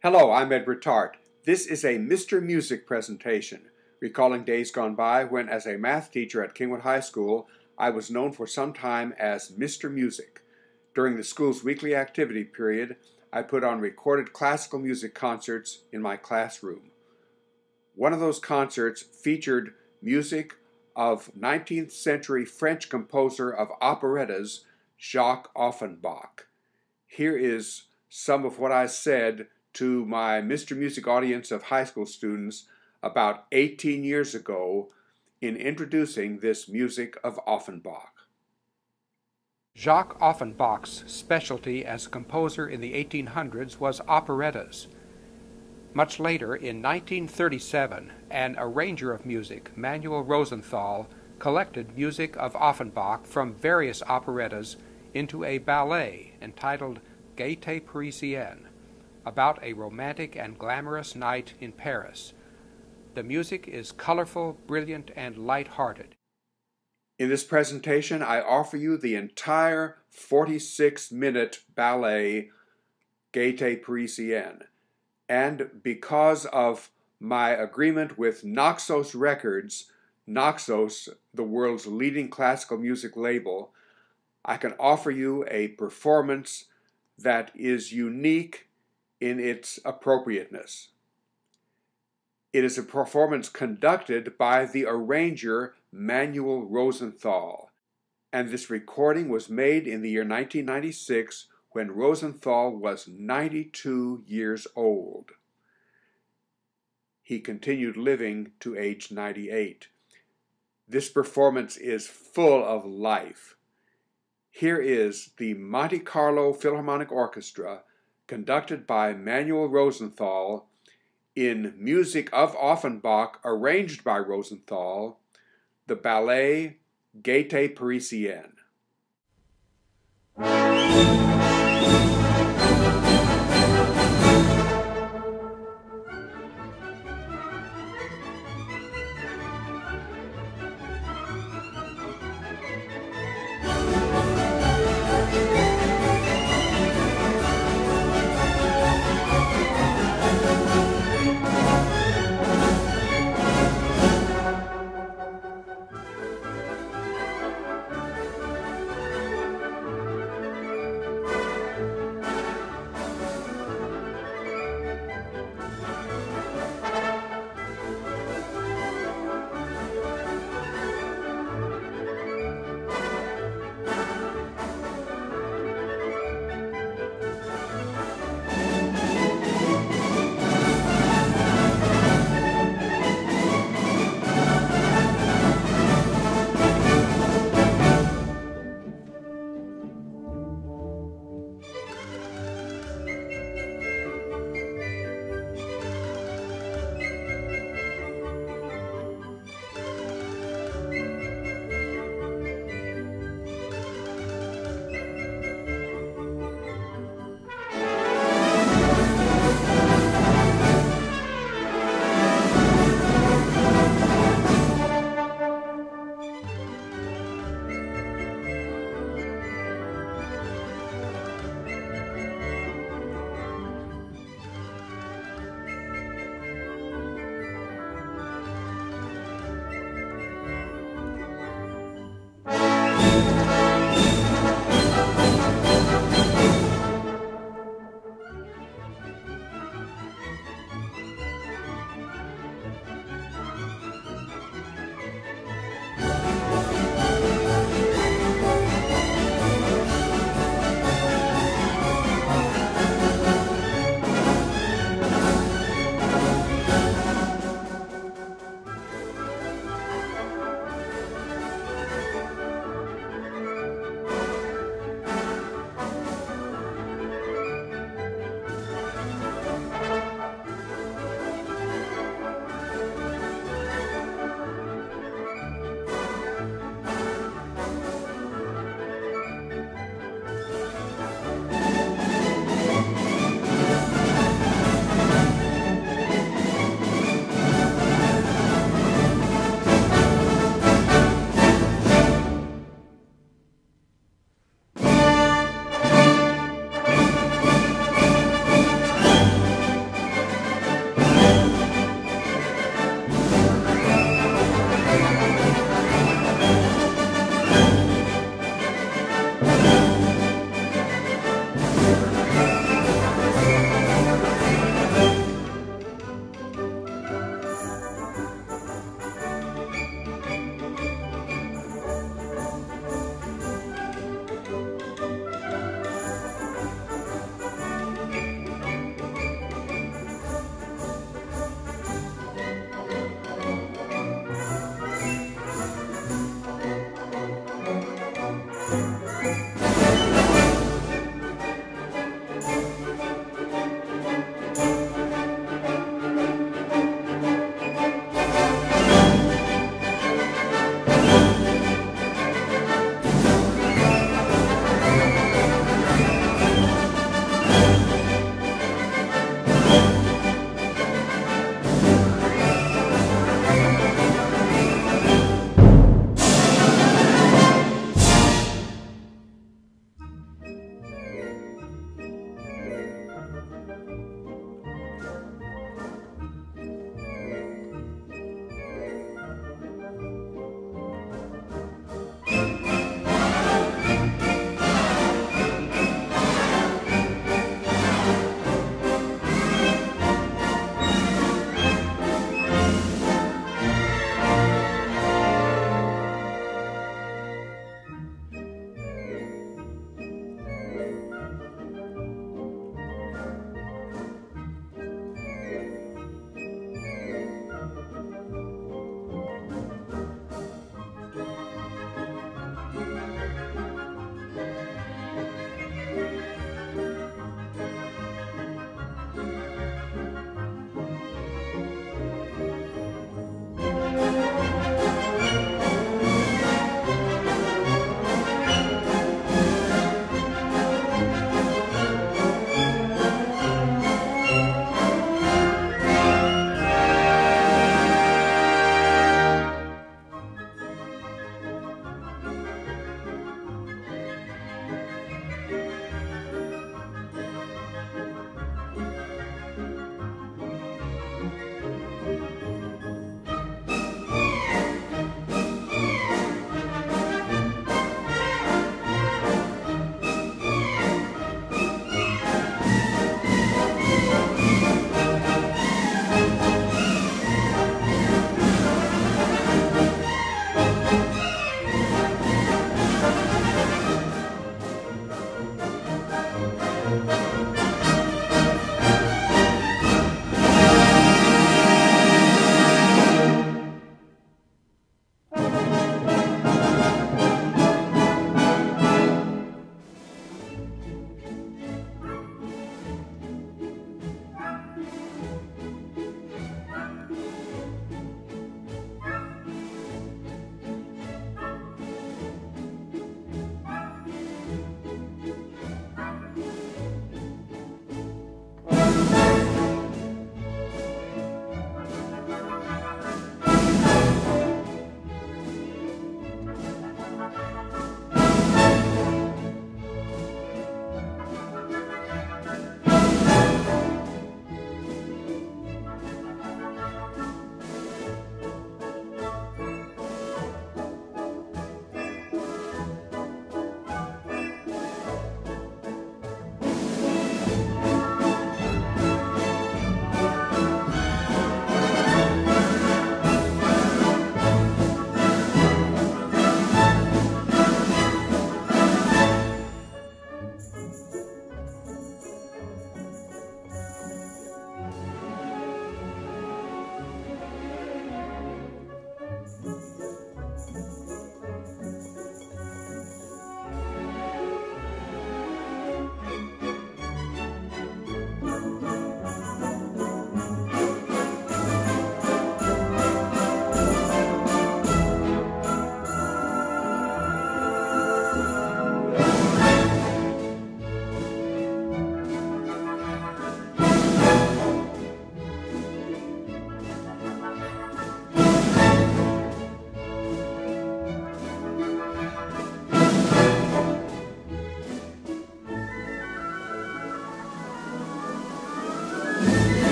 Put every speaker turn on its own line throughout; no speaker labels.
Hello, I'm Edward Tarte. This is a Mr. Music presentation, recalling days gone by when, as a math teacher at Kingwood High School, I was known for some time as Mr. Music. During the school's weekly activity period, I put on recorded classical music concerts in my classroom. One of those concerts featured music of 19th century French composer of operettas, Jacques Offenbach. Here is some of what I said to my Mr. Music audience of high school students about 18 years ago in introducing this music of Offenbach.
Jacques Offenbach's specialty as a composer in the 1800s was operettas. Much later, in 1937, an arranger of music, Manuel Rosenthal, collected music of Offenbach from various operettas into a ballet entitled Gaieté Parisienne about a romantic and glamorous night in Paris. The music is colorful, brilliant, and light-hearted.
In this presentation, I offer you the entire 46-minute ballet Gaieté Parisienne. And because of my agreement with Naxos Records, Naxos, the world's leading classical music label, I can offer you a performance that is unique in its appropriateness. It is a performance conducted by the arranger Manuel Rosenthal, and this recording was made in the year 1996 when Rosenthal was 92 years old. He continued living to age 98. This performance is full of life. Here is the Monte Carlo Philharmonic Orchestra conducted by Manuel Rosenthal, in Music of Offenbach, arranged by Rosenthal, the ballet Gaieté Parisienne.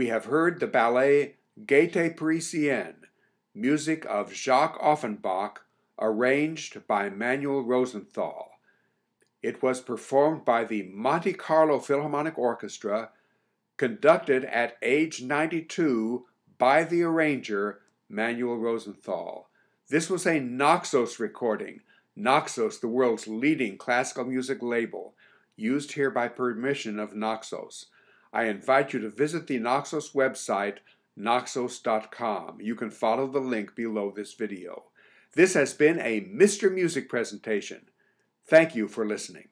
We have heard the ballet Gaieté Parisienne, music of Jacques Offenbach, arranged by Manuel Rosenthal. It was performed by the Monte Carlo Philharmonic Orchestra, conducted at age 92 by the arranger Manuel Rosenthal. This was a Naxos recording, Naxos, the world's leading classical music label, used here by permission of Naxos. I invite you to visit the Naxos website, naxos.com. You can follow the link below this video. This has been a Mr. Music presentation. Thank you for listening.